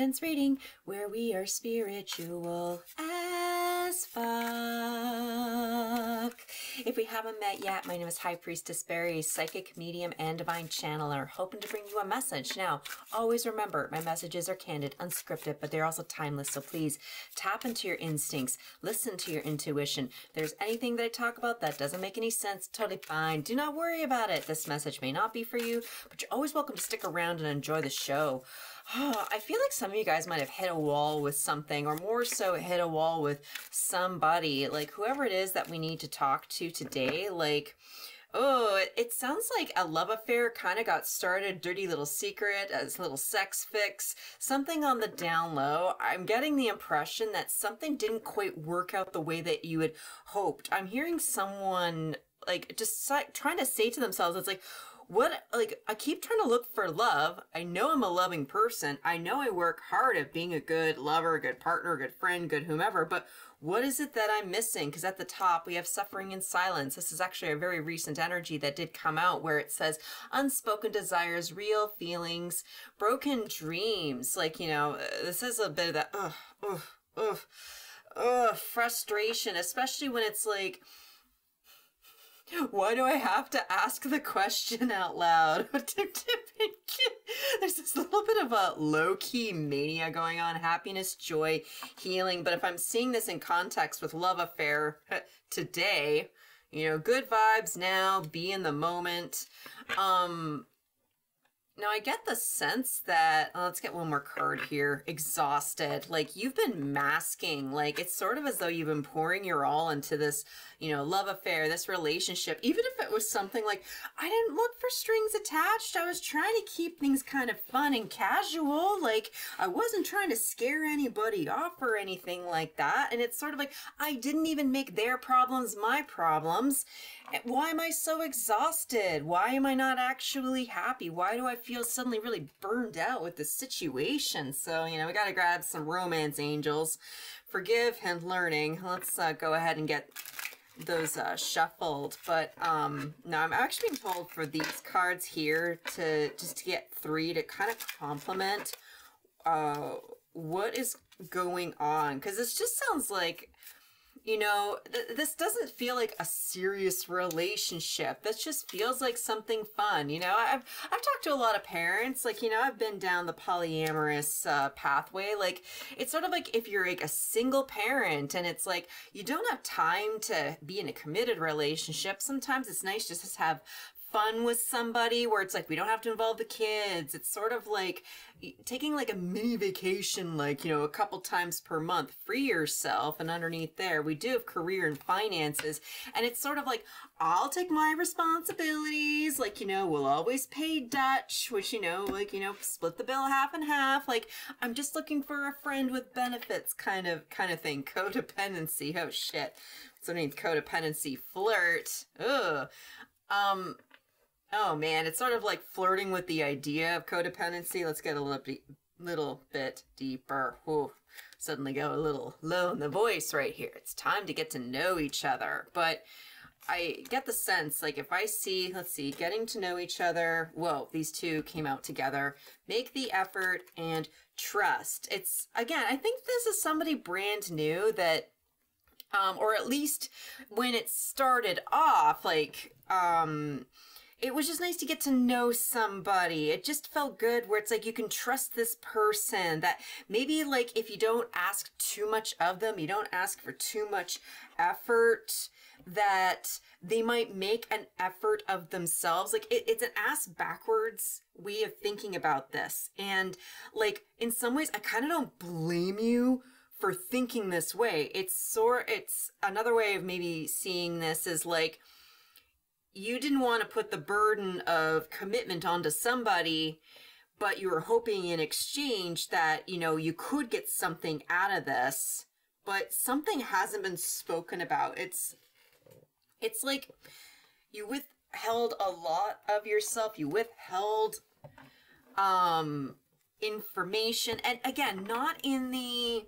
guidance reading, where we are spiritual as fuck. If we haven't met yet, my name is High Priestess Berries, psychic medium and divine channeler, hoping to bring you a message. Now, always remember, my messages are candid, unscripted, but they're also timeless. So please tap into your instincts, listen to your intuition. If there's anything that I talk about that doesn't make any sense, totally fine. Do not worry about it. This message may not be for you, but you're always welcome to stick around and enjoy the show. I feel like some of you guys might have hit a wall with something, or more so, hit a wall with somebody, like whoever it is that we need to talk to today. Like, oh, it, sounds like a love affair kind of got started, dirty little secret, a little sex fix, something on the down low. I'm getting the impression that something didn't quite work out the way that you had hoped. I'm hearing someone like just trying to say to themselves, it's like, what like I keep trying to look for love. I know I'm a loving person. I know I work hard at being a good lover, a good partner, a good friend, good whomever, but what is it that I'm missing? Because at the top we have suffering in silence. This is actually a very recent energy that did come out where it says unspoken desires, real feelings, broken dreams. Like, you know, this is a bit of that ugh, ugh, ugh, ugh, frustration, especially when it's like why do I have to ask the question out loud? There's this little bit of a low key mania going on happiness, joy, healing. But if I'm seeing this in context with love affair today, you know, good vibes now, be in the moment. Um, now I get the sense that oh, let's get one more card here. Exhausted. Like you've been masking. Like it's sort of as though you've been pouring your all into this, you know, love affair, this relationship. Even if it was something like I didn't look for strings attached. I was trying to keep things kind of fun and casual. Like I wasn't trying to scare anybody off or anything like that. And it's sort of like I didn't even make their problems my problems. Why am I so exhausted? Why am I not actually happy? Why do I feel feel suddenly really burned out with the situation. So, you know, we got to grab some romance angels. Forgive and learning. Let's uh, go ahead and get those uh, shuffled. But um, no, I'm actually being told for these cards here to just to get three to kind of complement uh, what is going on. Because this just sounds like you know, th this doesn't feel like a serious relationship. This just feels like something fun. You know, I've I've talked to a lot of parents. Like, you know, I've been down the polyamorous uh, pathway. Like, it's sort of like if you're like a single parent and it's like you don't have time to be in a committed relationship. Sometimes it's nice just to have fun with somebody where it's like we don't have to involve the kids. It's sort of like taking like a mini vacation, like, you know, a couple times per month. Free yourself. And underneath there, we do have career and finances. And it's sort of like, I'll take my responsibilities. Like, you know, we'll always pay Dutch, which, you know, like, you know, split the bill half and half. Like, I'm just looking for a friend with benefits kind of, kind of thing. Codependency. Oh shit. So underneath codependency, flirt. Ugh. Um, Oh man, it's sort of like flirting with the idea of codependency. Let's get a little bit, little bit deeper. Ooh, suddenly go a little low in the voice right here. It's time to get to know each other. But I get the sense, like if I see, let's see, getting to know each other, whoa, these two came out together, make the effort and trust. It's, again, I think this is somebody brand new that, um, or at least when it started off, like, um, it was just nice to get to know somebody. It just felt good where it's like you can trust this person that maybe like if you don't ask too much of them, you don't ask for too much effort, that they might make an effort of themselves. Like it, it's an ass backwards way of thinking about this. And like in some ways, I kind of don't blame you for thinking this way. It's sort, it's another way of maybe seeing this is like, you didn't want to put the burden of commitment onto somebody, but you were hoping in exchange that, you know, you could get something out of this, but something hasn't been spoken about. It's, it's like you withheld a lot of yourself. You withheld, um, information. And again, not in the,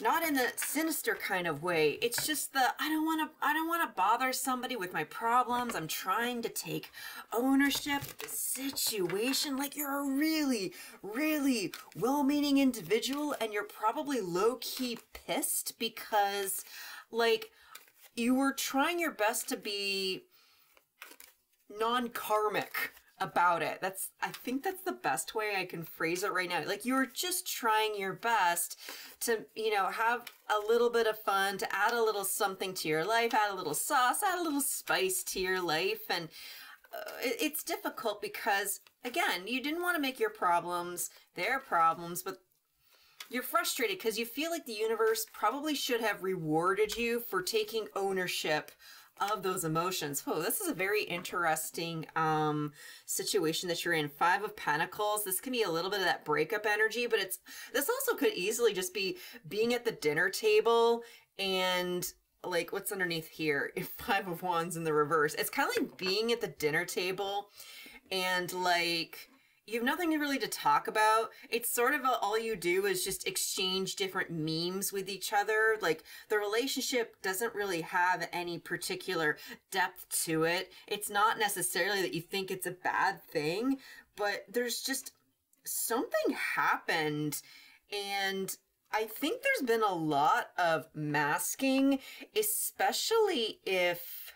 not in the sinister kind of way. It's just the I don't want to I don't want to bother somebody with my problems. I'm trying to take ownership of the situation. Like you're a really really well-meaning individual and you're probably low-key pissed because like you were trying your best to be non-karmic about it. That's I think that's the best way I can phrase it right now. Like you were just trying your best to, you know, have a little bit of fun, to add a little something to your life, add a little sauce, add a little spice to your life and uh, it's difficult because again, you didn't want to make your problems their problems, but you're frustrated because you feel like the universe probably should have rewarded you for taking ownership of those emotions. Oh, this is a very interesting um, situation that you're in. Five of Pentacles. This can be a little bit of that breakup energy, but it's this also could easily just be being at the dinner table and like what's underneath here? Five of Wands in the reverse. It's kind of like being at the dinner table and like you have nothing really to talk about. It's sort of a, all you do is just exchange different memes with each other. Like the relationship doesn't really have any particular depth to it. It's not necessarily that you think it's a bad thing, but there's just something happened and I think there's been a lot of masking, especially if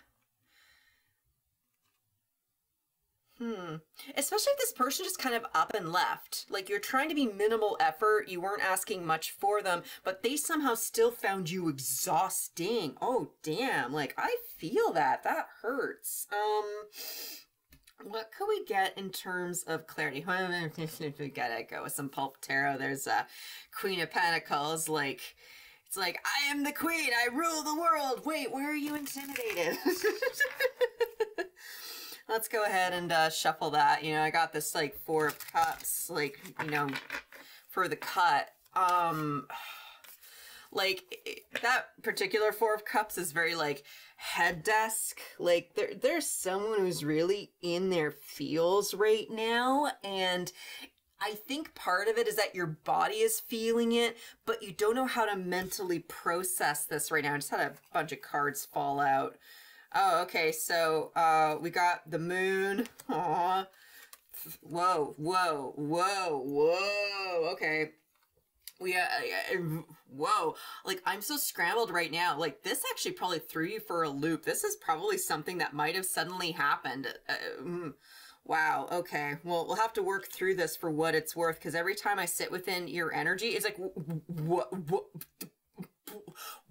Hmm. Especially if this person just kind of up and left. Like you're trying to be minimal effort, you weren't asking much for them, but they somehow still found you exhausting. Oh, damn. Like I feel that. That hurts. Um what could we get in terms of clarity? we gotta go with some pulp tarot. There's a Queen of Pentacles, like it's like I am the queen. I rule the world. Wait, where are you intimidated? let's go ahead and uh, shuffle that. You know, I got this like four of cups, like, you know, for the cut. Um, like that particular four of cups is very like head desk. Like there, there's someone who's really in their feels right now. And I think part of it is that your body is feeling it, but you don't know how to mentally process this right now. I just had a bunch of cards fall out. Oh, okay. So uh, we got the moon. Aww. Whoa, whoa, whoa, whoa. Okay. We, uh, whoa. Like, I'm so scrambled right now. Like, this actually probably threw you for a loop. This is probably something that might have suddenly happened. Uh, mm. Wow. Okay. Well, we'll have to work through this for what it's worth because every time I sit within your energy, it's like, what? What?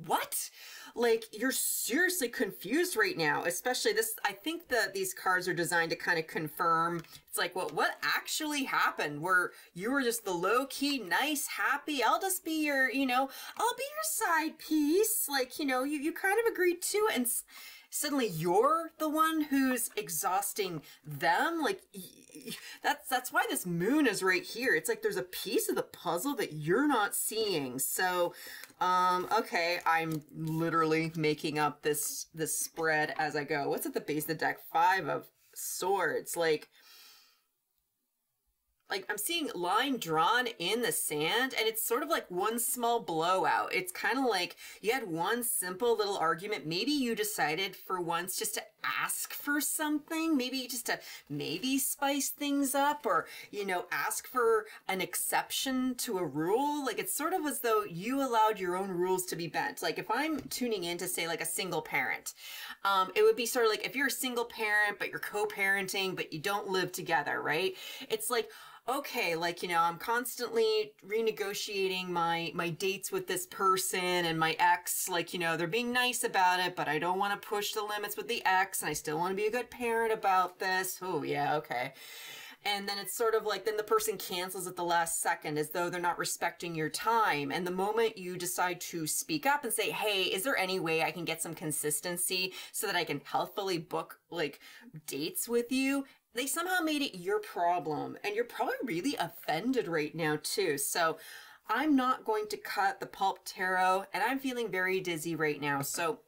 What? like you're seriously confused right now especially this i think that these cards are designed to kind of confirm it's like well what actually happened where you were just the low-key nice happy i'll just be your you know i'll be your side piece like you know you, you kind of agreed to it and suddenly you're the one who's exhausting them? Like that's that's why this moon is right here. It's like there's a piece of the puzzle that you're not seeing. So um okay i'm literally making up this this spread as i go. What's at the base of the deck? Five of swords. Like like I'm seeing line drawn in the sand and it's sort of like one small blowout. It's kind of like you had one simple little argument. Maybe you decided for once just to ask for something, maybe just to maybe spice things up or, you know, ask for an exception to a rule. Like it's sort of as though you allowed your own rules to be bent. Like if I'm tuning in to say like a single parent, um, it would be sort of like if you're a single parent, but you're co-parenting, but you don't live together, right? It's like, okay, like, you know, I'm constantly renegotiating my, my dates with this person and my ex, like, you know, they're being nice about it, but I don't want to push the limits with the ex and I still want to be a good parent about this. Oh, yeah, okay. And then it's sort of like then the person cancels at the last second as though they're not respecting your time. And the moment you decide to speak up and say, hey, is there any way I can get some consistency so that I can healthfully book like dates with you? they somehow made it your problem and you're probably really offended right now too. So I'm not going to cut the pulp tarot and I'm feeling very dizzy right now. So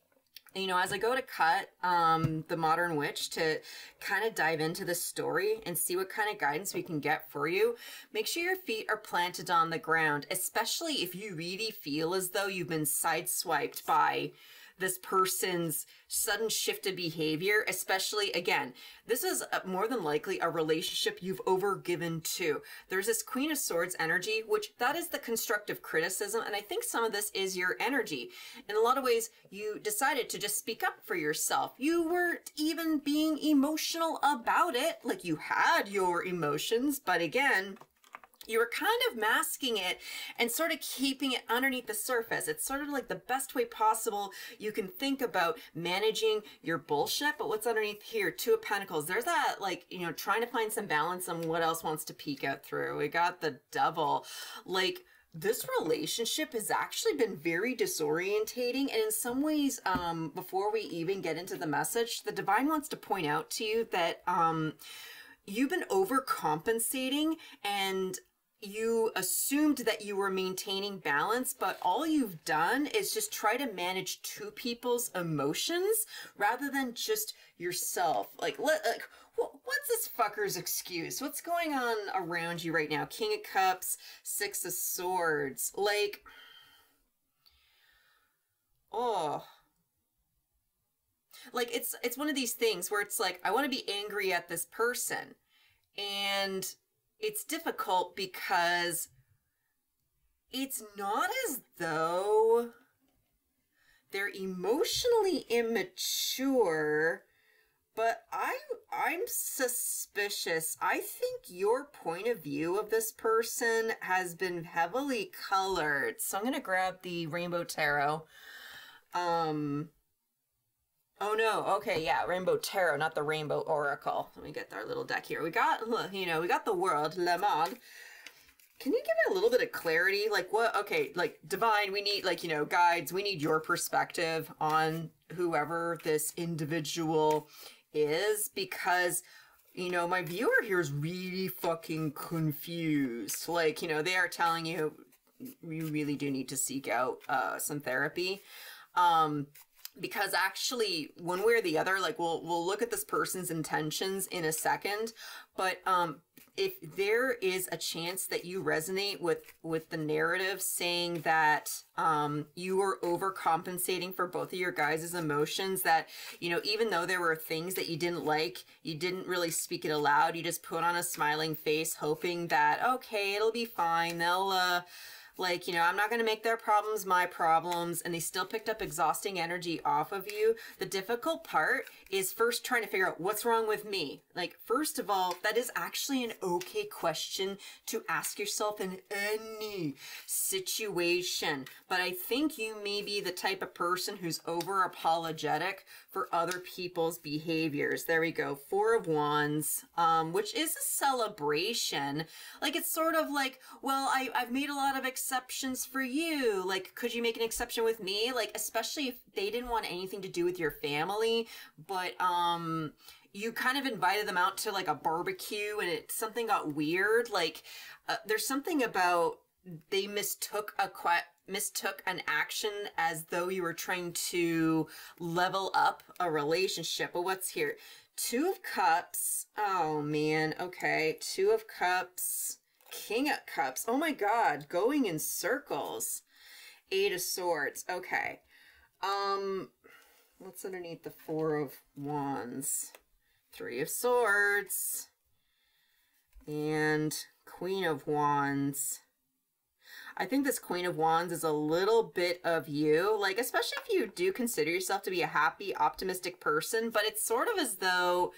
you know, as I go to cut um, the Modern Witch to kind of dive into the story and see what kind of guidance we can get for you, make sure your feet are planted on the ground, especially if you really feel as though you've been sideswiped by this person's sudden shift of behavior, especially again, this is uh, more than likely a relationship you've overgiven to. There's this Queen of Swords energy, which that is the constructive criticism, and I think some of this is your energy. In a lot of ways, you decided to just speak up for yourself. You weren't even being emotional about it. Like you had your emotions, but again, you were kind of masking it and sort of keeping it underneath the surface. It's sort of like the best way possible you can think about managing your bullshit. But what's underneath here? Two of Pentacles. There's that, like, you know, trying to find some balance on what else wants to peek out through. We got the devil. Like, this relationship has actually been very disorientating and in some ways um before we even get into the message the divine wants to point out to you that um you've been overcompensating and you assumed that you were maintaining balance, but all you've done is just try to manage two people's emotions rather than just yourself. Like, like, what's this fucker's excuse? What's going on around you right now? King of Cups, Six of Swords. Like, oh. Like, it's, it's one of these things where it's like, I want to be angry at this person. And it's difficult because it's not as though they're emotionally immature but I I'm suspicious. I think your point of view of this person has been heavily colored. So I'm going to grab the Rainbow Tarot. Um Oh no, okay, yeah, Rainbow Tarot, not the Rainbow Oracle. Let me get our little deck here. We got, you know, we got the world, Le Monde. Can you give it a little bit of clarity? Like what, okay, like Divine, we need, like, you know, guides, we need your perspective on whoever this individual is because you know, my viewer here is really fucking confused. Like, you know, they are telling you you really do need to seek out uh, some therapy. Um, because actually one way or the other like we'll we'll look at this person's intentions in a second but um if there is a chance that you resonate with with the narrative saying that um you were overcompensating for both of your guys' emotions that you know even though there were things that you didn't like you didn't really speak it aloud you just put on a smiling face hoping that okay it'll be fine. They'll uh like, you know, I'm not going to make their problems my problems, and they still picked up exhausting energy off of you. The difficult part is first trying to figure out what's wrong with me. Like, first of all, that is actually an okay question to ask yourself in any situation. But I think you may be the type of person who's over apologetic for other people's behaviors. There we go. Four of Wands, um, which is a celebration. Like, it's sort of like, well, I, I've made a lot of exceptions for you. Like, could you make an exception with me? Like, especially if they didn't want anything to do with your family, but, um, you kind of invited them out to like a barbecue and it something got weird. Like, uh, there's something about they mistook a mistook an action as though you were trying to level up a relationship. But what's here? Two of Cups. Oh man. Okay. Two of Cups. King of Cups. Oh my god. Going in circles. Eight of Swords. Okay. Um, what's underneath the Four of Wands? Three of Swords. And Queen of Wands. I think this Queen of Wands is a little bit of you, like, especially if you do consider yourself to be a happy, optimistic person, but it's sort of as though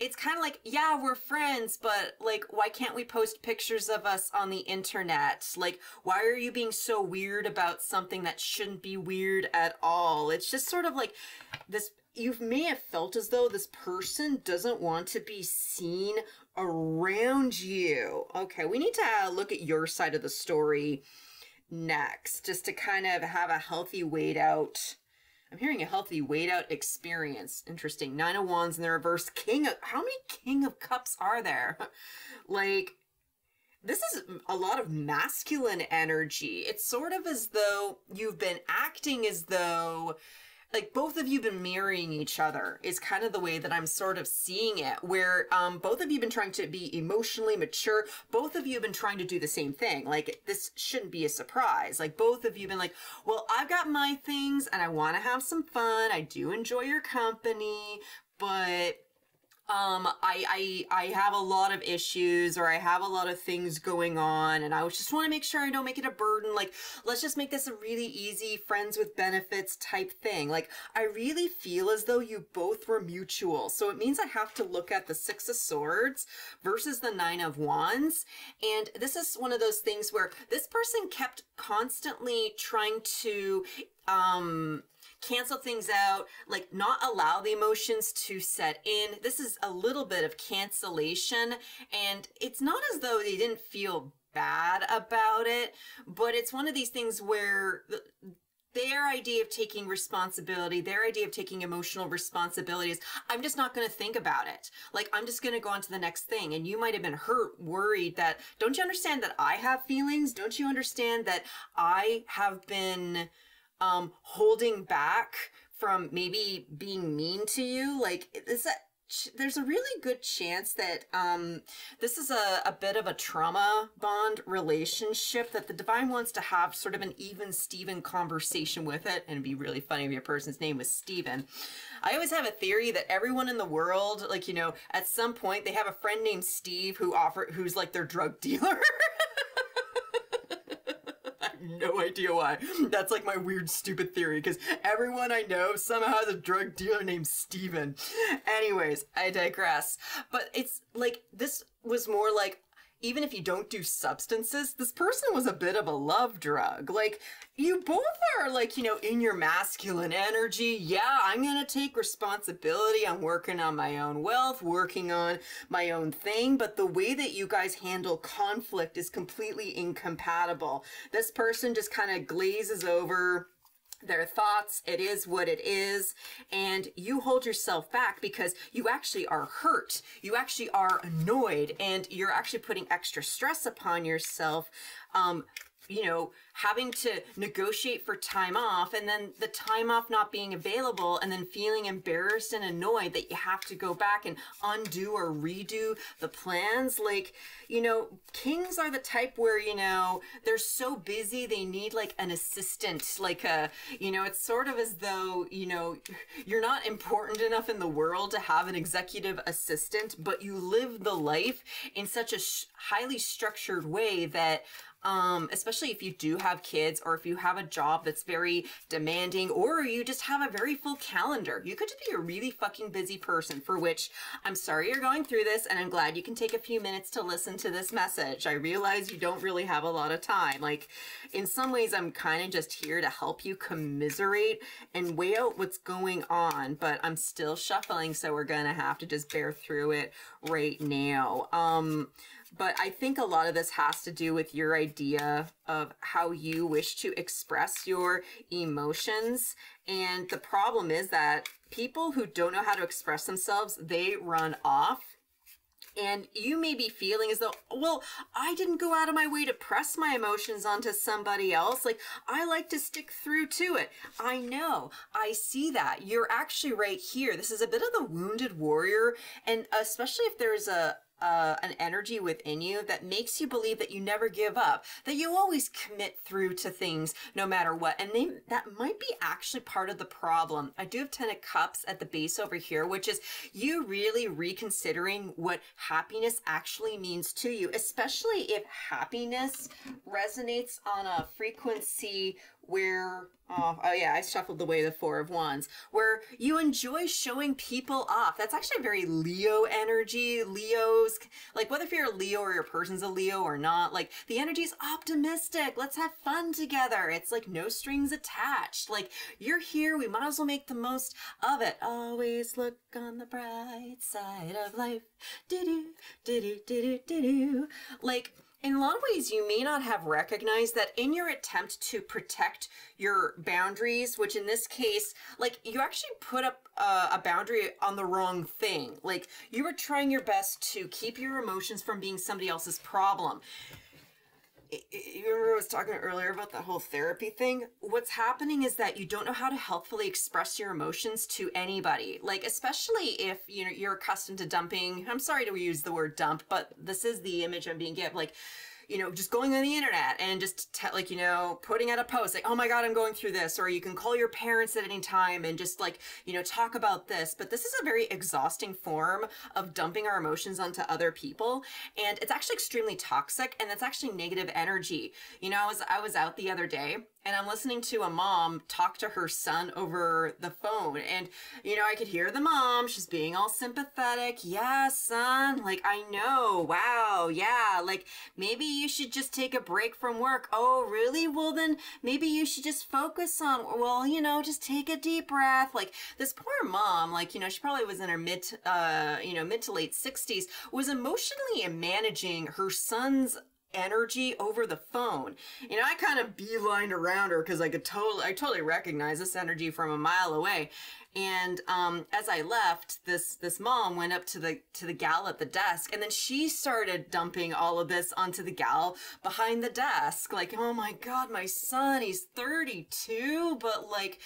it's kind of like, yeah, we're friends, but like, why can't we post pictures of us on the internet? Like, why are you being so weird about something that shouldn't be weird at all? It's just sort of like this you may have felt as though this person doesn't want to be seen around you. Okay, we need to uh, look at your side of the story next, just to kind of have a healthy wait out. I'm hearing a healthy wait out experience. Interesting. Nine of Wands in the reverse. King of, how many King of Cups are there? like, this is a lot of masculine energy. It's sort of as though you've been acting as though like both of you been mirroring each other is kind of the way that I'm sort of seeing it where um both of you been trying to be emotionally mature. Both of you have been trying to do the same thing. Like this shouldn't be a surprise. Like both of you been like well I've got my things and I want to have some fun. I do enjoy your company but um, I, I, I have a lot of issues or I have a lot of things going on and I just want to make sure I don't make it a burden. Like, let's just make this a really easy friends with benefits type thing. Like, I really feel as though you both were mutual. So it means I have to look at the six of swords versus the nine of wands. And this is one of those things where this person kept constantly trying to, um, cancel things out, like not allow the emotions to set in. This is a little bit of cancellation, and it's not as though they didn't feel bad about it, but it's one of these things where their idea of taking responsibility, their idea of taking emotional responsibility is, I'm just not going to think about it. Like, I'm just going to go on to the next thing. And you might have been hurt, worried that, don't you understand that I have feelings? Don't you understand that I have been um, holding back from maybe being mean to you. Like, is that there's a really good chance that um, this is a, a bit of a trauma bond relationship that the divine wants to have sort of an even Steven conversation with it. And it'd be really funny if your person's name was Steven. I always have a theory that everyone in the world, like, you know, at some point they have a friend named Steve who offer who's like their drug dealer. no idea why. That's like my weird, stupid theory because everyone I know somehow has a drug dealer named Steven. Anyways, I digress. But it's like, this was more like even if you don't do substances, this person was a bit of a love drug. Like, you both are like, you know, in your masculine energy. Yeah, I'm going to take responsibility. I'm working on my own wealth, working on my own thing. But the way that you guys handle conflict is completely incompatible. This person just kind of glazes over their thoughts. It is what it is. And you hold yourself back because you actually are hurt. You actually are annoyed and you're actually putting extra stress upon yourself. Um, you know, having to negotiate for time off and then the time off not being available and then feeling embarrassed and annoyed that you have to go back and undo or redo the plans. Like, you know, kings are the type where, you know, they're so busy they need like an assistant, like a, you know, it's sort of as though, you know, you're not important enough in the world to have an executive assistant, but you live the life in such a highly structured way that um, especially if you do have kids or if you have a job that's very demanding or you just have a very full calendar. You could just be a really fucking busy person for which I'm sorry you're going through this and I'm glad you can take a few minutes to listen to this message. I realize you don't really have a lot of time. Like in some ways I'm kind of just here to help you commiserate and weigh out what's going on, but I'm still shuffling so we're going to have to just bear through it right now. Um, but I think a lot of this has to do with your idea of how you wish to express your emotions. And the problem is that people who don't know how to express themselves, they run off. And you may be feeling as though, well, I didn't go out of my way to press my emotions onto somebody else. Like, I like to stick through to it. I know. I see that. You're actually right here. This is a bit of the wounded warrior. And especially if there's a, uh, an energy within you that makes you believe that you never give up, that you always commit through to things no matter what. And they, that might be actually part of the problem. I do have Ten of Cups at the base over here, which is you really reconsidering what happiness actually means to you, especially if happiness resonates on a frequency where oh, oh yeah i shuffled the way the four of wands where you enjoy showing people off. That's actually very leo energy. Leos like whether if you're a leo or your person's a leo or not like the energy is optimistic. Let's have fun together. It's like no strings attached. Like you're here. We might as well make the most of it. Always look on the bright side of life. Do do do do do do like in a lot of ways, you may not have recognized that in your attempt to protect your boundaries, which in this case, like you actually put up a boundary on the wrong thing. Like you were trying your best to keep your emotions from being somebody else's problem you remember I was talking earlier about that whole therapy thing? What's happening is that you don't know how to healthfully express your emotions to anybody. Like, especially if you know you're accustomed to dumping. I'm sorry to use the word dump, but this is the image I'm being given. Like, you know, just going on the internet and just like, you know, putting out a post like, oh my God, I'm going through this. Or you can call your parents at any time and just like, you know, talk about this. But this is a very exhausting form of dumping our emotions onto other people. And it's actually extremely toxic and it's actually negative energy. You know, I was, I was out the other day and I'm listening to a mom talk to her son over the phone. And, you know, I could hear the mom. She's being all sympathetic. Yeah, son. Like, I know. Wow. Yeah. Like, maybe you should just take a break from work. Oh, really? Well, then maybe you should just focus on, well, you know, just take a deep breath. Like, this poor mom, like, you know, she probably was in her mid, uh, you know, mid to late 60s, was emotionally managing her son's energy over the phone. You know, I kind of beelined around her because I could totally, I totally recognize this energy from a mile away. And um, as I left, this this mom went up to the to the gal at the desk, and then she started dumping all of this onto the gal behind the desk. Like, oh my god, my son, he's thirty two, but like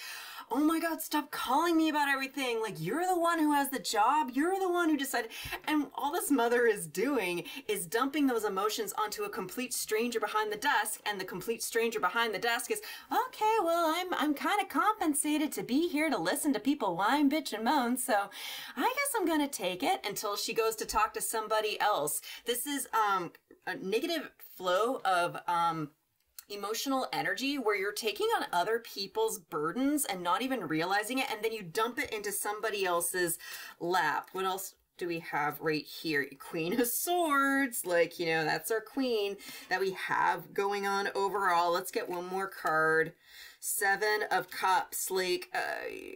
oh my God, stop calling me about everything. Like, you're the one who has the job. You're the one who decided. And all this mother is doing is dumping those emotions onto a complete stranger behind the desk. And the complete stranger behind the desk is, okay, well, I'm, I'm kind of compensated to be here to listen to people whine, bitch, and moan. So I guess I'm going to take it until she goes to talk to somebody else. This is, um, a negative flow of, um, emotional energy where you're taking on other people's burdens and not even realizing it and then you dump it into somebody else's lap. What else do we have right here? Queen of Swords. Like, you know, that's our queen that we have going on overall. Let's get one more card. Seven of Cups. Like, uh,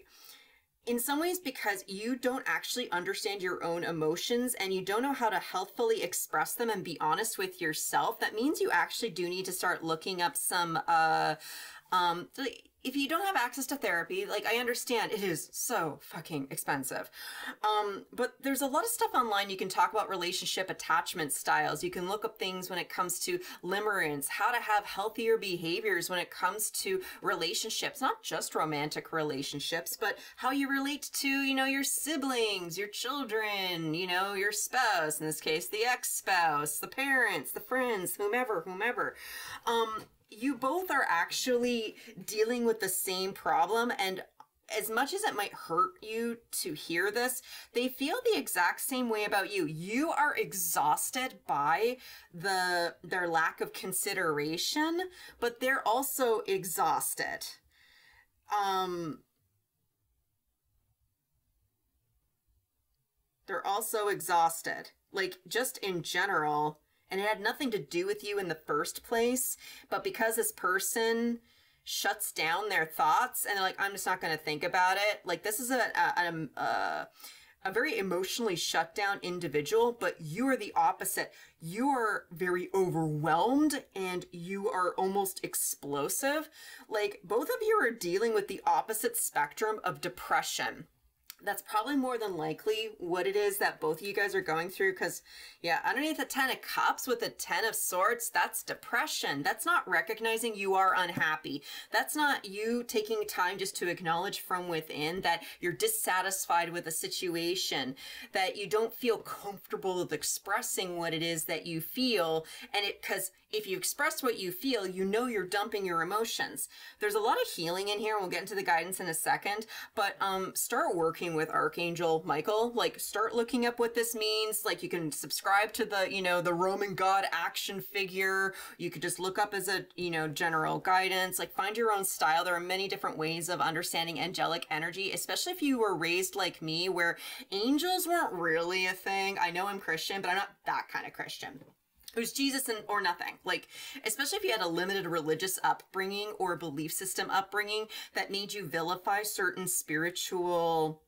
in some ways because you don't actually understand your own emotions and you don't know how to healthfully express them and be honest with yourself that means you actually do need to start looking up some uh um if you don't have access to therapy, like I understand it is so fucking expensive. Um, but there's a lot of stuff online you can talk about relationship attachment styles. You can look up things when it comes to limerence, how to have healthier behaviors when it comes to relationships, not just romantic relationships, but how you relate to, you know, your siblings, your children, you know, your spouse, in this case, the ex-spouse, the parents, the friends, whomever, whomever. Um, you both are actually dealing with the same problem and as much as it might hurt you to hear this, they feel the exact same way about you. You are exhausted by the their lack of consideration, but they're also exhausted. Um They're also exhausted. Like just in general, and it had nothing to do with you in the first place, but because this person shuts down their thoughts and they're like, I'm just not going to think about it. Like this is a, a, a, um, uh, a very emotionally shut down individual, but you are the opposite. You are very overwhelmed and you are almost explosive. Like both of you are dealing with the opposite spectrum of depression that's probably more than likely what it is that both of you guys are going through because yeah underneath the ten of cups with the ten of swords that's depression. That's not recognizing you are unhappy. That's not you taking time just to acknowledge from within that you're dissatisfied with a situation that you don't feel comfortable with expressing what it is that you feel and it because if you express what you feel, you know you're dumping your emotions. There's a lot of healing in here. And we'll get into the guidance in a second, but um, start working with Archangel Michael. Like, start looking up what this means. Like, you can subscribe to the, you know, the Roman god action figure. You could just look up as a, you know, general guidance. Like, find your own style. There are many different ways of understanding angelic energy, especially if you were raised like me, where angels weren't really a thing. I know I'm Christian, but I'm not that kind of Christian. It was Jesus and or nothing. Like, especially if you had a limited religious upbringing or belief system upbringing that made you vilify certain spiritual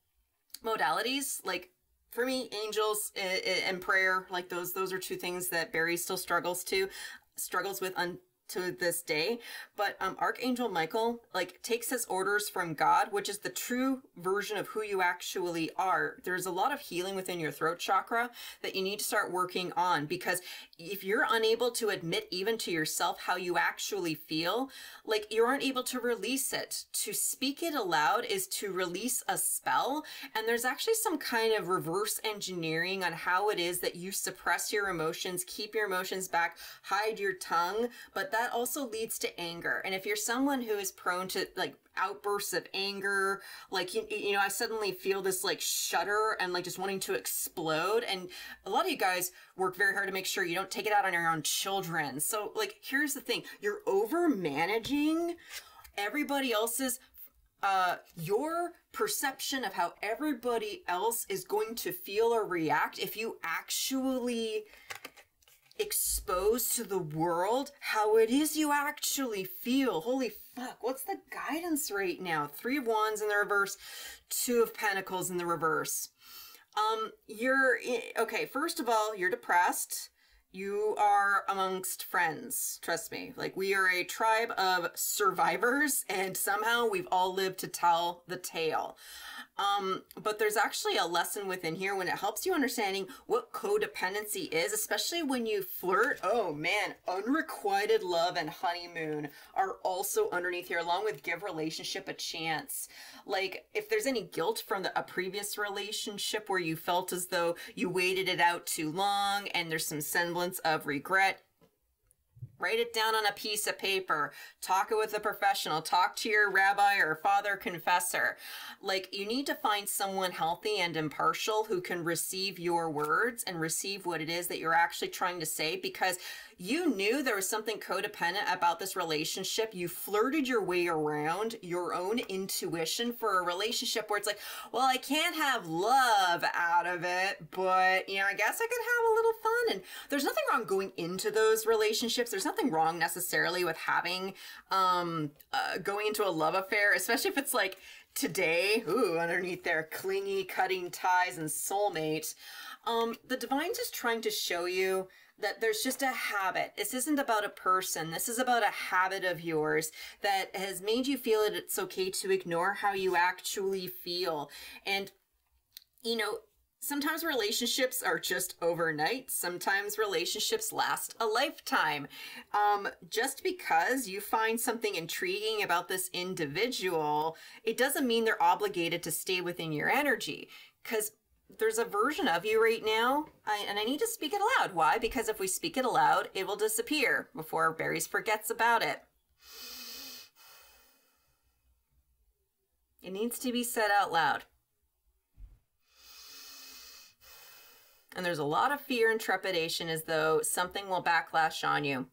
modalities. Like, for me, angels eh, eh, and prayer, like those, those are two things that Barry still struggles to, struggles with un to this day. But um, Archangel Michael like takes his orders from God, which is the true version of who you actually are. There's a lot of healing within your throat chakra that you need to start working on because if you're unable to admit even to yourself how you actually feel, like you aren't able to release it. To speak it aloud is to release a spell. And there's actually some kind of reverse engineering on how it is that you suppress your emotions, keep your emotions back, hide your tongue, but that also leads to anger. And if you're someone who is prone to like outbursts of anger, like you, you know, I suddenly feel this like shudder and like just wanting to explode. And a lot of you guys work very hard to make sure you don't take it out on your own children. So like here's the thing, you're over managing everybody else's uh, your perception of how everybody else is going to feel or react if you actually expose to the world how it is you actually feel. Holy fuck, what's the guidance right now? Three of Wands in the reverse, Two of Pentacles in the reverse. Um, you're, okay, first of all, you're depressed you are amongst friends. Trust me. Like, we are a tribe of survivors, and somehow we've all lived to tell the tale. Um, but there's actually a lesson within here when it helps you understanding what codependency is, especially when you flirt. Oh man, unrequited love and honeymoon are also underneath here, along with give relationship a chance. Like, if there's any guilt from the, a previous relationship where you felt as though you waited it out too long and there's some semblance of regret, Write it down on a piece of paper. Talk it with a professional. Talk to your rabbi or father confessor. Like, you need to find someone healthy and impartial who can receive your words and receive what it is that you're actually trying to say because you knew there was something codependent about this relationship. You flirted your way around your own intuition for a relationship where it's like, well, I can't have love out of it, but you know, I guess I could have a little fun. And there's nothing wrong going into those relationships. There's nothing wrong necessarily with having, um, uh, going into a love affair, especially if it's like today, ooh, underneath there, clingy, cutting ties and soulmate. Um, the divine's just trying to show you that there's just a habit. This isn't about a person. This is about a habit of yours that has made you feel that it's okay to ignore how you actually feel. And, you know, sometimes relationships are just overnight. Sometimes relationships last a lifetime. Um, just because you find something intriguing about this individual, it doesn't mean they're obligated to stay within your energy. Because there's a version of you right now, I, and I need to speak it aloud. Why? Because if we speak it aloud, it will disappear before Berries forgets about it. It needs to be said out loud. And there's a lot of fear and trepidation as though something will backlash on you.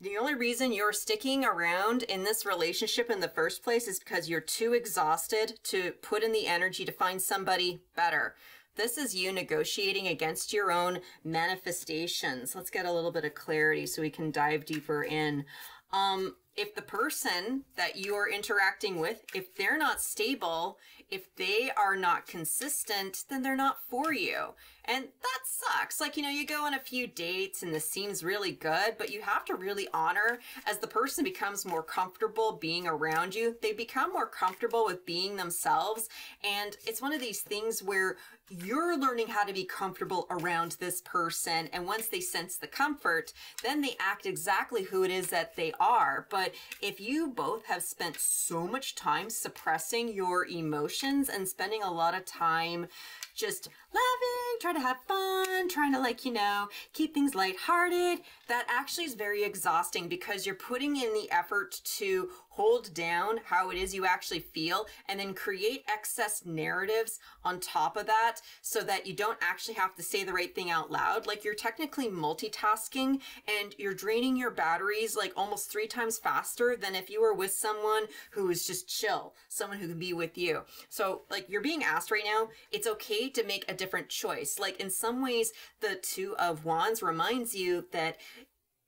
The only reason you're sticking around in this relationship in the first place is because you're too exhausted to put in the energy to find somebody better. This is you negotiating against your own manifestations. Let's get a little bit of clarity so we can dive deeper in. Um, if the person that you are interacting with, if they're not stable, if they are not consistent, then they're not for you. And that sucks. Like, you know, you go on a few dates and this seems really good, but you have to really honor as the person becomes more comfortable being around you, they become more comfortable with being themselves. And it's one of these things where you're learning how to be comfortable around this person. And once they sense the comfort, then they act exactly who it is that they are. But if you both have spent so much time suppressing your emotions and spending a lot of time just laughing, trying to have fun, trying to like, you know, keep things lighthearted, that actually is very exhausting because you're putting in the effort to hold down how it is you actually feel and then create excess narratives on top of that so that you don't actually have to say the right thing out loud. Like you're technically multitasking and you're draining your batteries like almost three times faster than if you were with someone who is just chill, someone who can be with you. So like you're being asked right now, it's okay to make a different choice. Like in some ways, the two of wands reminds you that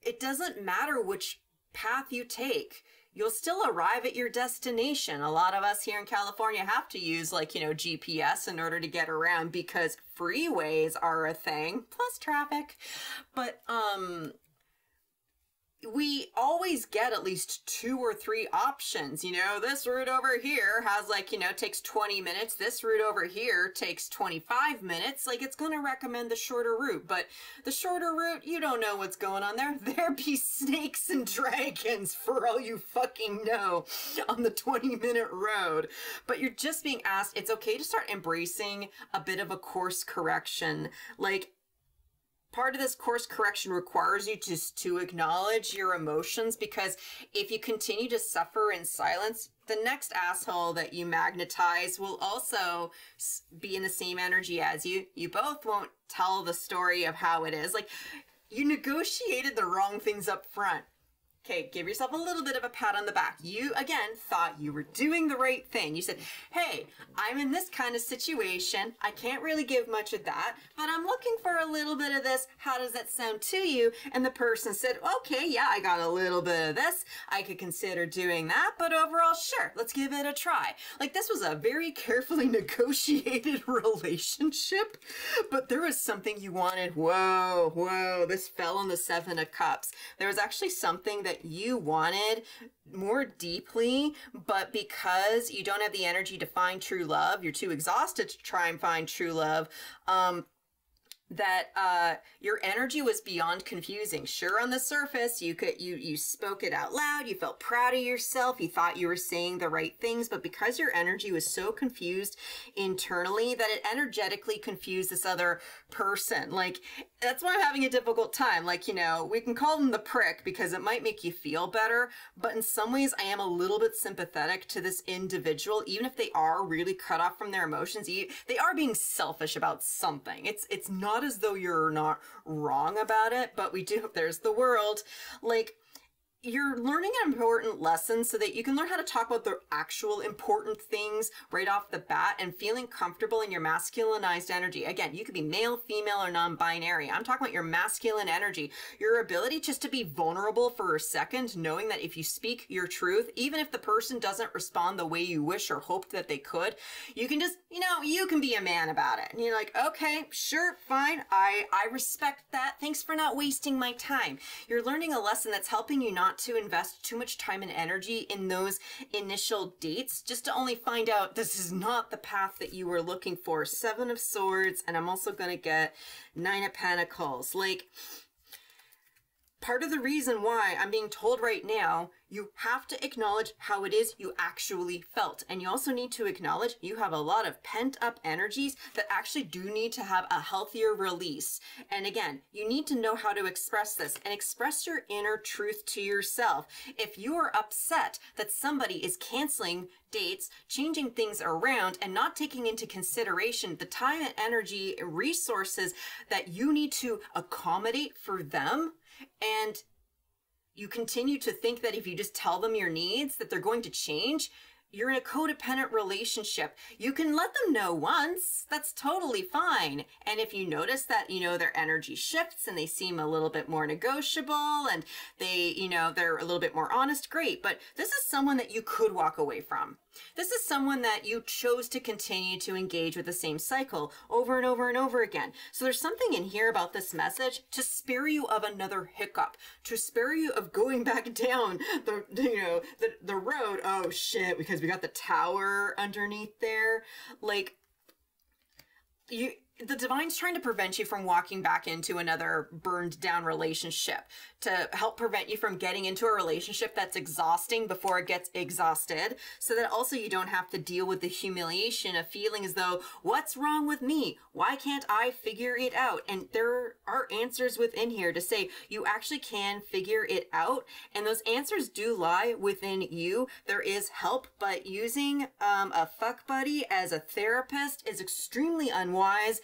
it doesn't matter which path you take you'll still arrive at your destination. A lot of us here in California have to use like, you know, GPS in order to get around because freeways are a thing, plus traffic. But um we always get at least two or three options. You know, this route over here has like, you know, takes 20 minutes. This route over here takes 25 minutes. Like it's going to recommend the shorter route, but the shorter route, you don't know what's going on there. There be snakes and dragons for all you fucking know on the 20 minute road. But you're just being asked, it's okay to start embracing a bit of a course correction. Like part of this course correction requires you just to acknowledge your emotions because if you continue to suffer in silence the next asshole that you magnetize will also be in the same energy as you. You both won't tell the story of how it is. Like you negotiated the wrong things up front Okay, give yourself a little bit of a pat on the back. You, again, thought you were doing the right thing. You said, hey, I'm in this kind of situation. I can't really give much of that, but I'm looking for a little bit of this. How does that sound to you? And the person said, okay, yeah, I got a little bit of this. I could consider doing that, but overall, sure, let's give it a try. Like, this was a very carefully negotiated relationship, but there was something you wanted. Whoa, whoa, this fell on the Seven of Cups. There was actually something that that you wanted more deeply, but because you don't have the energy to find true love, you're too exhausted to try and find true love. Um, that uh, your energy was beyond confusing. Sure, on the surface, you could you you spoke it out loud. You felt proud of yourself. You thought you were saying the right things, but because your energy was so confused internally, that it energetically confused this other person. Like that's why I'm having a difficult time. Like you know, we can call them the prick because it might make you feel better, but in some ways, I am a little bit sympathetic to this individual, even if they are really cut off from their emotions. They are being selfish about something. It's it's not not as though you're not wrong about it, but we do, there's the world. Like, you're learning an important lesson so that you can learn how to talk about the actual important things right off the bat and feeling comfortable in your masculinized energy. Again, you could be male, female, or non-binary. I'm talking about your masculine energy, your ability just to be vulnerable for a second, knowing that if you speak your truth, even if the person doesn't respond the way you wish or hoped that they could, you can just, you know, you can be a man about it. And you're like, okay, sure, fine. I, I respect that. Thanks for not wasting my time. You're learning a lesson that's helping you not not to invest too much time and energy in those initial dates just to only find out this is not the path that you were looking for. Seven of Swords, and I'm also going to get Nine of Pentacles. Like, part of the reason why I'm being told right now you have to acknowledge how it is you actually felt. And you also need to acknowledge you have a lot of pent up energies that actually do need to have a healthier release. And again, you need to know how to express this and express your inner truth to yourself. If you are upset that somebody is canceling dates, changing things around, and not taking into consideration the time and energy resources that you need to accommodate for them, and you continue to think that if you just tell them your needs that they're going to change you're in a codependent relationship. You can let them know once. That's totally fine. And if you notice that, you know, their energy shifts and they seem a little bit more negotiable and they, you know, they're a little bit more honest, great. But this is someone that you could walk away from. This is someone that you chose to continue to engage with the same cycle over and over and over again. So there's something in here about this message to spare you of another hiccup, to spare you of going back down the, you know, the, the road. Oh shit, because we got the tower underneath there. Like, you the divine's trying to prevent you from walking back into another burned down relationship to help prevent you from getting into a relationship that's exhausting before it gets exhausted so that also you don't have to deal with the humiliation of feeling as though what's wrong with me? Why can't i figure it out? And there are answers within here to say you actually can figure it out and those answers do lie within you. There is help but using um, a fuck buddy as a therapist is extremely unwise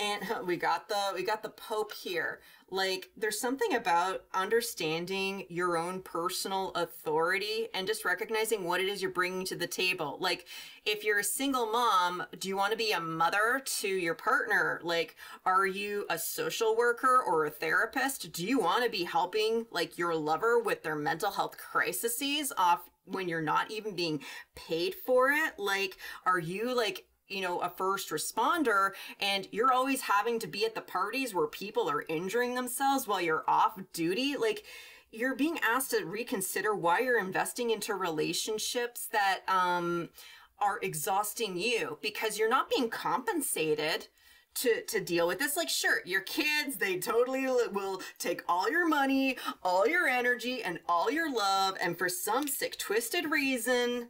and we got the we got the pope here. Like there's something about understanding your own personal authority and just recognizing what it is you're bringing to the table. Like if you're a single mom do you want to be a mother to your partner? Like are you a social worker or a therapist? Do you want to be helping like your lover with their mental health crises off when you're not even being paid for it? Like are you like you know, a first responder and you're always having to be at the parties where people are injuring themselves while you're off duty, like you're being asked to reconsider why you're investing into relationships that um, are exhausting you because you're not being compensated to to deal with this. Like sure your kids they totally will take all your money all your energy and all your love and for some sick twisted reason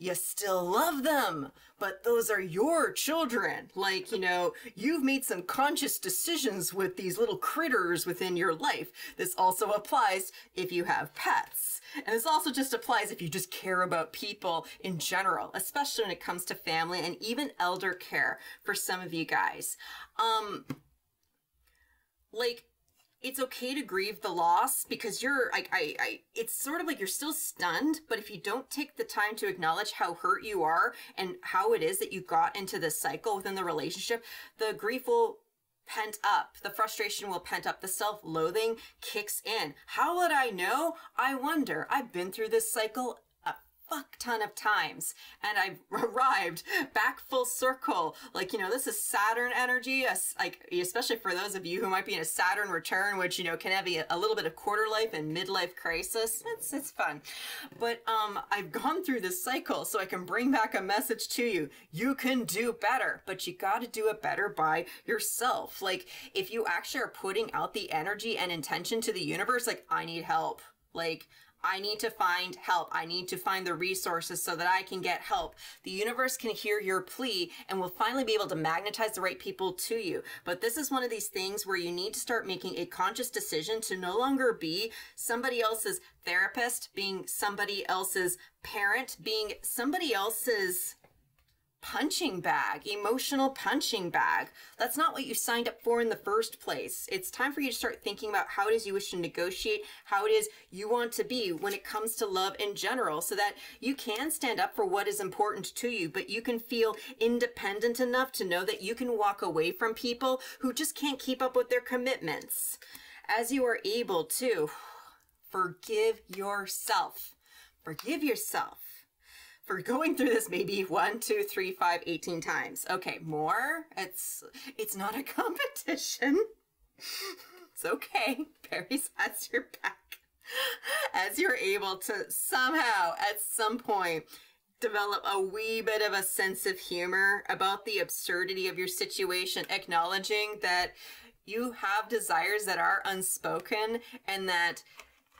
you still love them, but those are your children. Like, you know, you've made some conscious decisions with these little critters within your life. This also applies if you have pets. And this also just applies if you just care about people in general, especially when it comes to family and even elder care for some of you guys. Um, like, it's okay to grieve the loss because you're like I, I it's sort of like you're still stunned but if you don't take the time to acknowledge how hurt you are and how it is that you got into this cycle within the relationship the grief will pent up the frustration will pent up the self-loathing kicks in. How would i know? I wonder. I've been through this cycle fuck ton of times and I've arrived back full circle. Like, you know, this is Saturn energy, like, especially for those of you who might be in a Saturn return, which, you know, can have a, a little bit of quarter life and midlife crisis. It's, it's fun. But um, I've gone through this cycle so I can bring back a message to you. You can do better, but you got to do it better by yourself. Like, if you actually are putting out the energy and intention to the universe, like, I need help. Like, I need to find help. I need to find the resources so that I can get help. The universe can hear your plea and will finally be able to magnetize the right people to you. But this is one of these things where you need to start making a conscious decision to no longer be somebody else's therapist, being somebody else's parent, being somebody else's punching bag, emotional punching bag. That's not what you signed up for in the first place. It's time for you to start thinking about how it is you wish to negotiate, how it is you want to be when it comes to love in general, so that you can stand up for what is important to you, but you can feel independent enough to know that you can walk away from people who just can't keep up with their commitments. As you are able to, forgive yourself. Forgive yourself for going through this maybe one, two, three, five, 18 times. Okay, more. It's it's not a competition. it's okay. Berries has your back. As you're able to somehow at some point develop a wee bit of a sense of humor about the absurdity of your situation, acknowledging that you have desires that are unspoken and that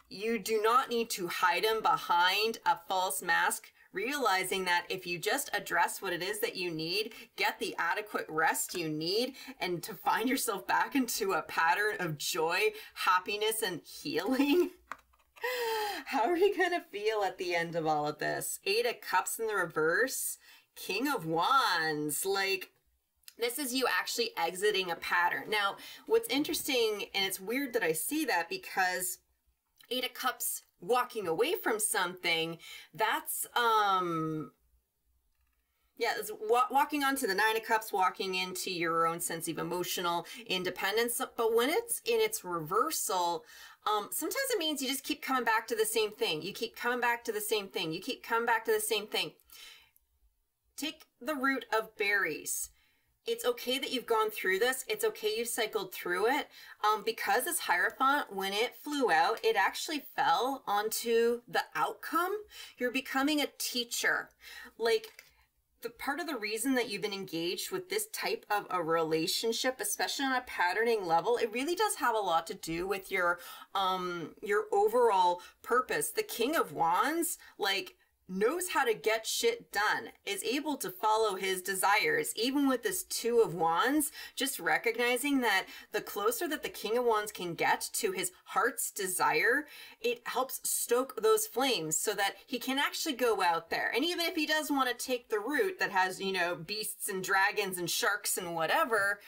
you do not need to hide them behind a false mask realizing that if you just address what it is that you need, get the adequate rest you need, and to find yourself back into a pattern of joy, happiness, and healing. How are you going to feel at the end of all of this? Eight of Cups in the reverse, King of Wands. Like, this is you actually exiting a pattern. Now, what's interesting, and it's weird that I see that because Eight of Cups walking away from something, that's um yeah, it's walking onto the Nine of Cups, walking into your own sense of emotional independence. But when it's in its reversal, um, sometimes it means you just keep coming back to the same thing. You keep coming back to the same thing. You keep coming back to the same thing. Take the root of berries it's okay that you've gone through this. It's okay you've cycled through it. Um, because this Hierophant, when it flew out, it actually fell onto the outcome. You're becoming a teacher. Like, the part of the reason that you've been engaged with this type of a relationship especially on a patterning level it really does have a lot to do with your um your overall purpose the king of wands like knows how to get shit done, is able to follow his desires, even with this Two of Wands, just recognizing that the closer that the King of Wands can get to his heart's desire, it helps stoke those flames so that he can actually go out there. And even if he does want to take the route that has, you know, beasts and dragons and sharks and whatever,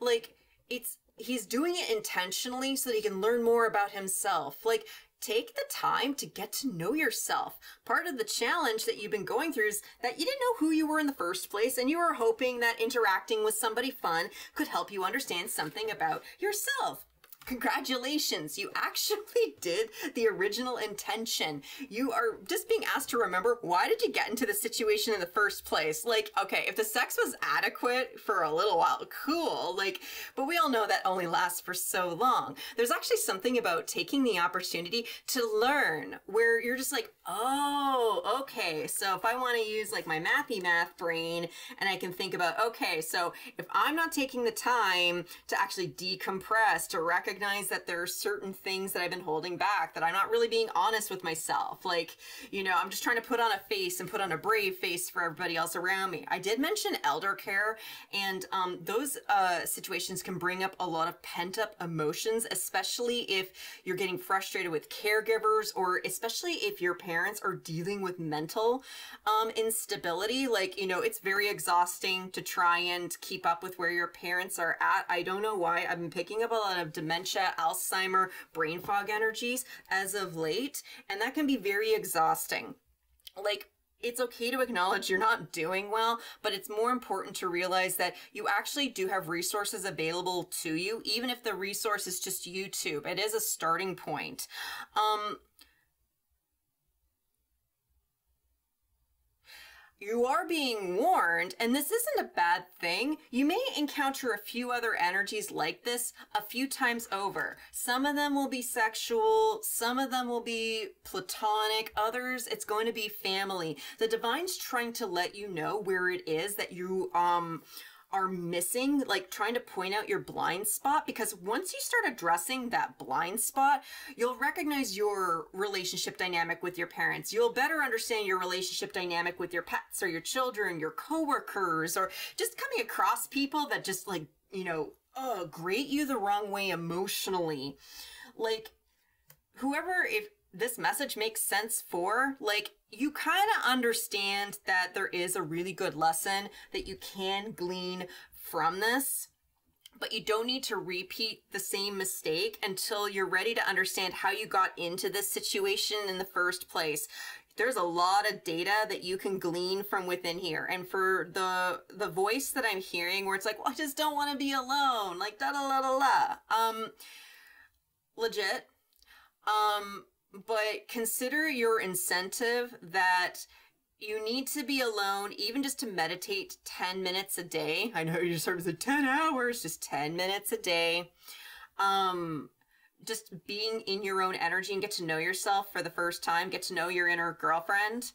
like, it's he's doing it intentionally so that he can learn more about himself. Like take the time to get to know yourself. Part of the challenge that you've been going through is that you didn't know who you were in the first place and you were hoping that interacting with somebody fun could help you understand something about yourself. Congratulations, you actually did the original intention. You are just being asked to remember why did you get into the situation in the first place? Like, okay, if the sex was adequate for a little while, cool. Like, but we all know that only lasts for so long. There's actually something about taking the opportunity to learn where you're just like, oh, okay. So if I want to use like my mathy math brain and I can think about, okay, so if I'm not taking the time to actually decompress, to recognize recognize that there are certain things that I've been holding back, that I'm not really being honest with myself. Like, you know, I'm just trying to put on a face and put on a brave face for everybody else around me. I did mention elder care, and um, those uh, situations can bring up a lot of pent up emotions, especially if you're getting frustrated with caregivers or especially if your parents are dealing with mental um, instability. Like, you know, it's very exhausting to try and keep up with where your parents are at. I don't know why. I've been picking up a lot of dementia dementia, Alzheimer, brain fog energies as of late, and that can be very exhausting. Like, it's okay to acknowledge you're not doing well, but it's more important to realize that you actually do have resources available to you, even if the resource is just YouTube. It is a starting point. Um, you are being warned, and this isn't a bad thing. You may encounter a few other energies like this a few times over. Some of them will be sexual, some of them will be platonic, others it's going to be family. The divine's trying to let you know where it is that you um are missing, like trying to point out your blind spot, because once you start addressing that blind spot, you'll recognize your relationship dynamic with your parents. You'll better understand your relationship dynamic with your pets or your children, your coworkers, or just coming across people that just like, you know, uh, grate you the wrong way emotionally. Like, whoever, if this message makes sense for, like, you kind of understand that there is a really good lesson that you can glean from this but you don't need to repeat the same mistake until you're ready to understand how you got into this situation in the first place. There's a lot of data that you can glean from within here and for the the voice that i'm hearing where it's like well i just don't want to be alone like da da da da da um legit. Um but consider your incentive that you need to be alone, even just to meditate 10 minutes a day. I know you sort of said 10 hours, just 10 minutes a day. Um, just being in your own energy and get to know yourself for the first time, get to know your inner girlfriend,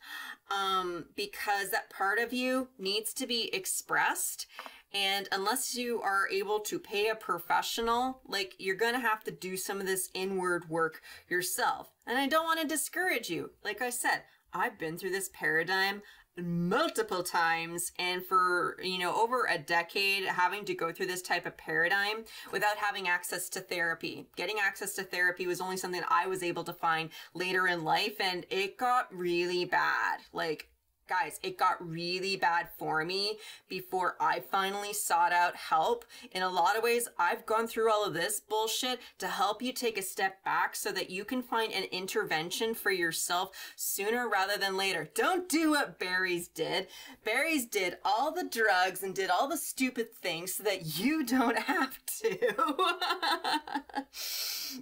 um, because that part of you needs to be expressed and unless you are able to pay a professional, like you're going to have to do some of this inward work yourself. And I don't want to discourage you. Like I said, I've been through this paradigm multiple times and for you know over a decade having to go through this type of paradigm without having access to therapy getting access to therapy was only something i was able to find later in life and it got really bad like guys, it got really bad for me before I finally sought out help. In a lot of ways, I've gone through all of this bullshit to help you take a step back so that you can find an intervention for yourself sooner rather than later. Don't do what Berries did. Berries did all the drugs and did all the stupid things so that you don't have to.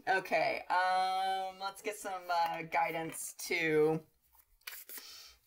okay, um, let's get some uh, guidance to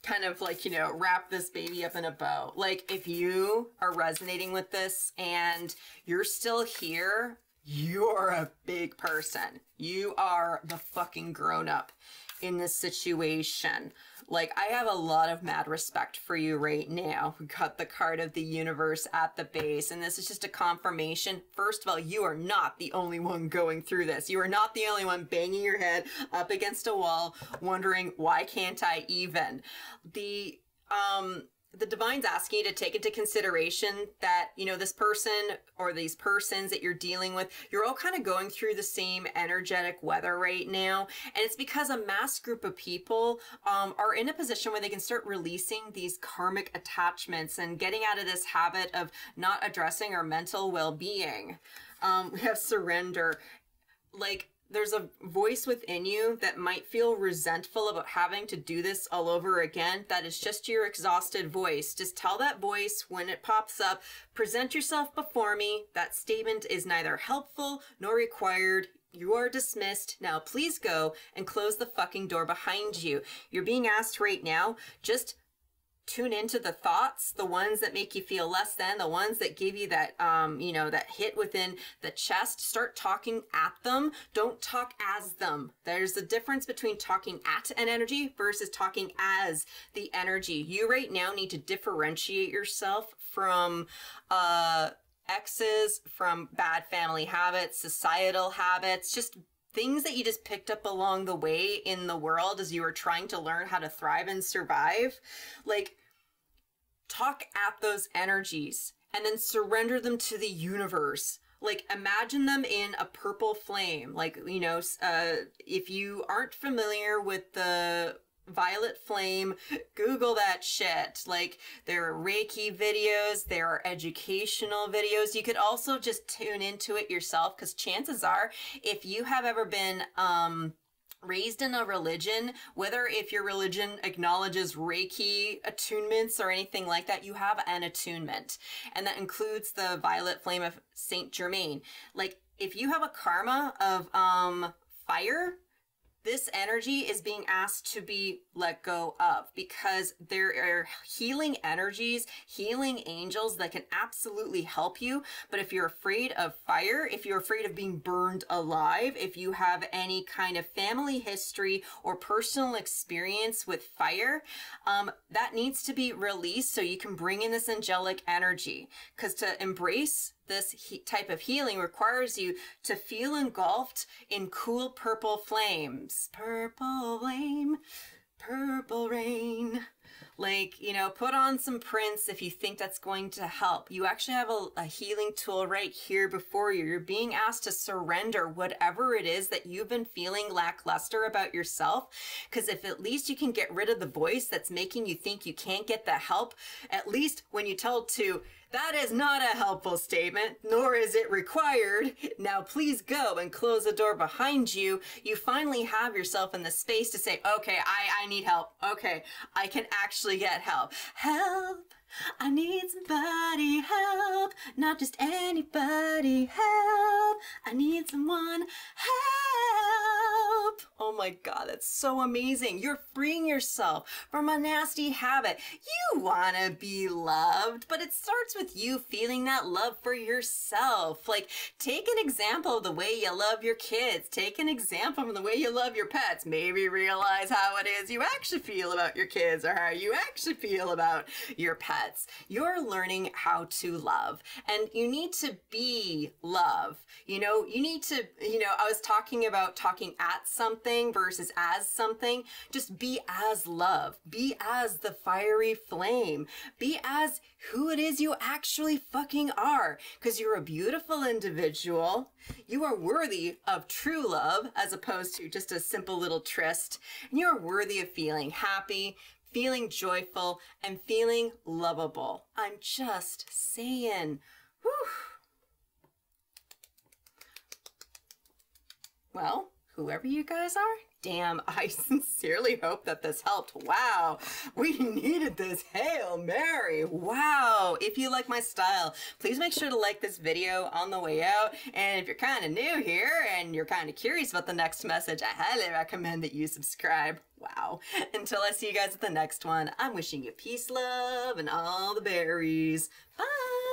kind of like, you know, wrap this baby up in a bow. Like, if you are resonating with this and you're still here, you're a big person. You are the fucking grown up in this situation. Like, I have a lot of mad respect for you right now. We got the card of the universe at the base, and this is just a confirmation. First of all, you are not the only one going through this. You are not the only one banging your head up against a wall, wondering, why can't I even? The, um, the divine's asking you to take into consideration that you know this person or these persons that you're dealing with you're all kind of going through the same energetic weather right now. And it's because a mass group of people um, are in a position where they can start releasing these karmic attachments and getting out of this habit of not addressing our mental well-being. Um, we have surrender. Like there's a voice within you that might feel resentful about having to do this all over again. That is just your exhausted voice. Just tell that voice when it pops up, present yourself before me. That statement is neither helpful nor required. You are dismissed. Now please go and close the fucking door behind you. You're being asked right now, just tune into the thoughts, the ones that make you feel less than, the ones that give you that, um, you know, that hit within the chest. Start talking at them. Don't talk as them. There's a difference between talking at an energy versus talking as the energy. You right now need to differentiate yourself from, uh, exes, from bad family habits, societal habits, just things that you just picked up along the way in the world as you were trying to learn how to thrive and survive. Like, talk at those energies and then surrender them to the universe like imagine them in a purple flame like you know uh, if you aren't familiar with the violet flame google that shit like there are reiki videos there are educational videos you could also just tune into it yourself because chances are if you have ever been um raised in a religion, whether if your religion acknowledges Reiki attunements or anything like that, you have an attunement. And that includes the violet flame of Saint Germain. Like if you have a karma of um fire, this energy is being asked to be let go of because there are healing energies, healing angels that can absolutely help you. But if you're afraid of fire, if you're afraid of being burned alive, if you have any kind of family history or personal experience with fire, um, that needs to be released so you can bring in this angelic energy. Because to embrace this type of healing requires you to feel engulfed in cool purple flames. Purple flame, purple rain. Like, you know, put on some Prince if you think that's going to help. You actually have a, a, healing tool right here before you. You're being asked to surrender whatever it is that you've been feeling lackluster about yourself. Because if at least you can get rid of the voice that's making you think you can't get the help, at least when you tell to that is not a helpful statement, nor is it required. Now please go and close the door behind you. You finally have yourself in the space to say, okay, I, I need help. Okay, I can actually get help. Help! I need somebody help, not just anybody help. I need someone help. Oh my God, that's so amazing. You're freeing yourself from a nasty habit. You want to be loved, but it starts with you feeling that love for yourself. Like, take an example of the way you love your kids. Take an example from the way you love your pets. Maybe realize how it is you actually feel about your kids or how you actually feel about your pets. You're learning how to love and you need to be love. You know, you need to, you know, I was talking about talking at something versus as something. Just be as love. Be as the fiery flame. Be as who it is you actually fucking are. Because you're a beautiful individual. You are worthy of true love as opposed to just a simple little tryst. And you're worthy of feeling happy, feeling joyful, and feeling lovable. I'm just saying. Whew. Well, whoever you guys are, damn, I sincerely hope that this helped. Wow, we needed this Hail Mary. Wow. If you like my style, please make sure to like this video on the way out. And if you're kind of new here and you're kind of curious about the next message, I highly recommend that you subscribe. Wow. Until I see you guys at the next one, I'm wishing you peace, love, and all the berries. Bye.